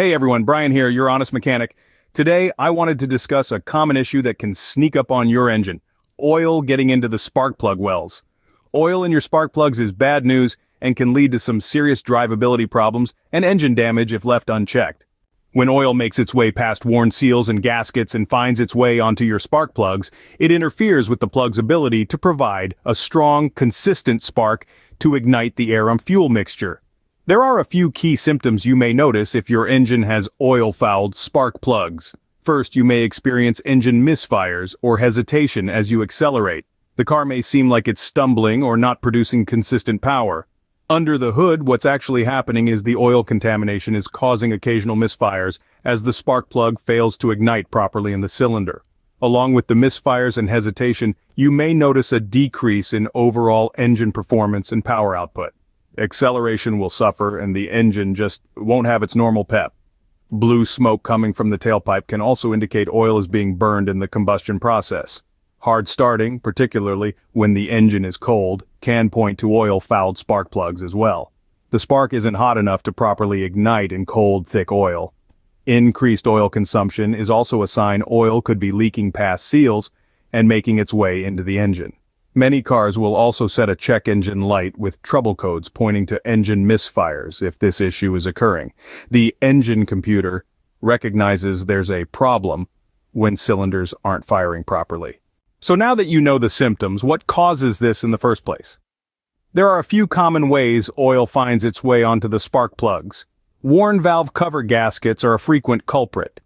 Hey everyone, Brian here, your honest mechanic. Today, I wanted to discuss a common issue that can sneak up on your engine. Oil getting into the spark plug wells. Oil in your spark plugs is bad news and can lead to some serious drivability problems and engine damage if left unchecked. When oil makes its way past worn seals and gaskets and finds its way onto your spark plugs, it interferes with the plug's ability to provide a strong, consistent spark to ignite the air and fuel mixture. There are a few key symptoms you may notice if your engine has oil-fouled spark plugs. First, you may experience engine misfires or hesitation as you accelerate. The car may seem like it's stumbling or not producing consistent power. Under the hood, what's actually happening is the oil contamination is causing occasional misfires as the spark plug fails to ignite properly in the cylinder. Along with the misfires and hesitation, you may notice a decrease in overall engine performance and power output. Acceleration will suffer and the engine just won't have its normal pep. Blue smoke coming from the tailpipe can also indicate oil is being burned in the combustion process. Hard starting, particularly when the engine is cold, can point to oil-fouled spark plugs as well. The spark isn't hot enough to properly ignite in cold, thick oil. Increased oil consumption is also a sign oil could be leaking past seals and making its way into the engine. Many cars will also set a check engine light with trouble codes pointing to engine misfires if this issue is occurring. The engine computer recognizes there's a problem when cylinders aren't firing properly. So now that you know the symptoms, what causes this in the first place? There are a few common ways oil finds its way onto the spark plugs. Worn valve cover gaskets are a frequent culprit.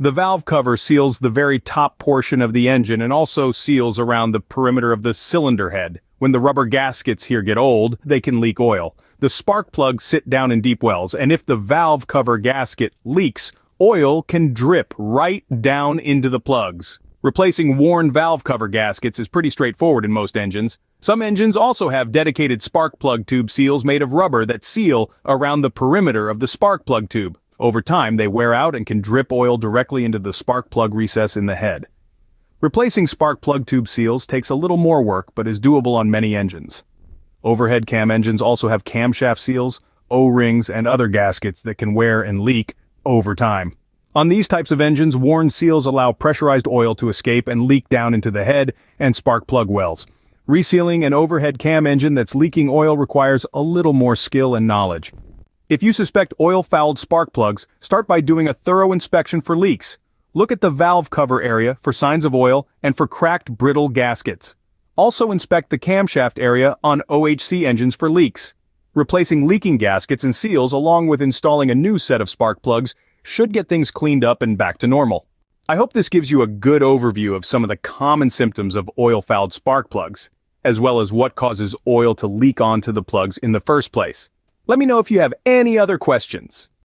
The valve cover seals the very top portion of the engine and also seals around the perimeter of the cylinder head. When the rubber gaskets here get old, they can leak oil. The spark plugs sit down in deep wells, and if the valve cover gasket leaks, oil can drip right down into the plugs. Replacing worn valve cover gaskets is pretty straightforward in most engines. Some engines also have dedicated spark plug tube seals made of rubber that seal around the perimeter of the spark plug tube. Over time, they wear out and can drip oil directly into the spark plug recess in the head. Replacing spark plug tube seals takes a little more work but is doable on many engines. Overhead cam engines also have camshaft seals, O-rings, and other gaskets that can wear and leak over time. On these types of engines, worn seals allow pressurized oil to escape and leak down into the head and spark plug wells. Resealing an overhead cam engine that's leaking oil requires a little more skill and knowledge. If you suspect oil-fouled spark plugs, start by doing a thorough inspection for leaks. Look at the valve cover area for signs of oil and for cracked brittle gaskets. Also inspect the camshaft area on OHC engines for leaks. Replacing leaking gaskets and seals along with installing a new set of spark plugs should get things cleaned up and back to normal. I hope this gives you a good overview of some of the common symptoms of oil-fouled spark plugs, as well as what causes oil to leak onto the plugs in the first place. Let me know if you have any other questions.